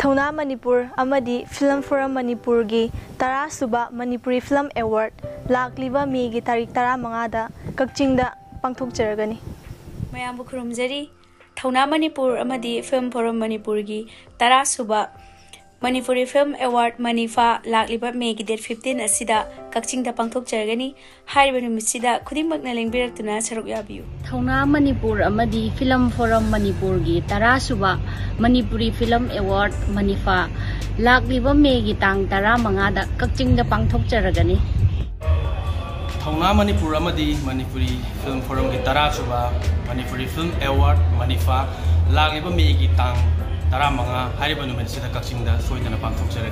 ꯊꯧꯅꯥ ꯃꯅꯤꯄꯨꯔ ꯑꯃꯗꯤ film forum ꯃꯅꯤꯄꯨꯔꯒꯤ ꯇꯔꯥꯁꯨꯕ ꯃꯅꯤꯄꯨꯔꯤ ꯐꯤꯂꯝ ꯑꯦꯋꯥꯔꯗ ꯂꯥꯛꯂꯤꯕ ꯃꯦꯒꯤ ꯇꯥꯔꯤꯛ ꯇꯔꯥꯃꯉꯥꯗ ꯀꯛꯆꯤꯡꯗ ꯄꯥꯡꯊꯣꯛꯆꯔꯒꯅꯤ ꯃꯌꯥꯝꯕꯨ ꯈꯨꯔꯨꯝꯖꯔꯤ ꯊꯧꯅꯥ ꯃꯅꯤꯄꯨꯔ ꯑꯃꯗꯤ ꯐꯤꯂꯝ ꯐꯣꯔꯝ ꯃꯅꯤꯄꯨꯔꯒꯤ ꯇꯔꯥꯁꯨꯕ मणिपुरी फ़िल्म अवार्ड मणिफा मे की डेट फिफ्टीन असिदा कक्चिंगदा पांगथोकचरगनी हाइबे सरुक थौना मणिपुर फ़िल्म फोरम मणिपुर गी तरासुबा मणिपुरी फ़िल्म अवार्ड मणिफा लाक्लिबा मेगी तांग 15 दा कक्चिंगदा पांगथोकचरगनी थौना मणिपुर अमदी फ़िल्म फोरम तरह तरासुबा मणिपुरी फ़िल्म अवार्ड मणिफा लाक्लिबा मेगी तांग たらまが入ればのめにせた確信だそういったなパントクセレ